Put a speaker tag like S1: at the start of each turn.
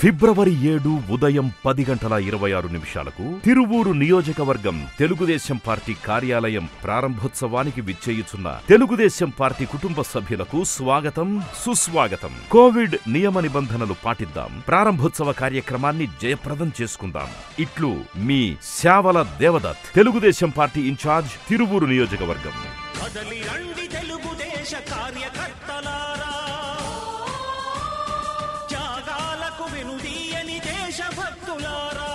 S1: ఫిబ్రవరి ఏడు ఉదయం పది గంటల ఇరవై ఆరు నిమిషాలకు తిరువూరు నియోజకవర్గం తెలుగుదేశం పార్టీ కార్యాలయం ప్రారంభోత్సవానికి విచ్చేయుచున్న తెలుగుదేశం పార్టీ కుటుంబ సభ్యులకు స్వాగతం సుస్వాగతం. కోవిడ్ నియమ నిబంధనలు పాటిద్దాం. ప్రారంభోత్సవ కార్యక్రమాన్ని జయప్రదం చేసుకుందాం. ఇట్లు మీ శావల దేవదత్ తెలుగుదేశం పార్టీ ఇన్ఛార్జ్ తిరువూరు నియోజకవర్గం.
S2: వెనుదీయని దేశభక్తులారా.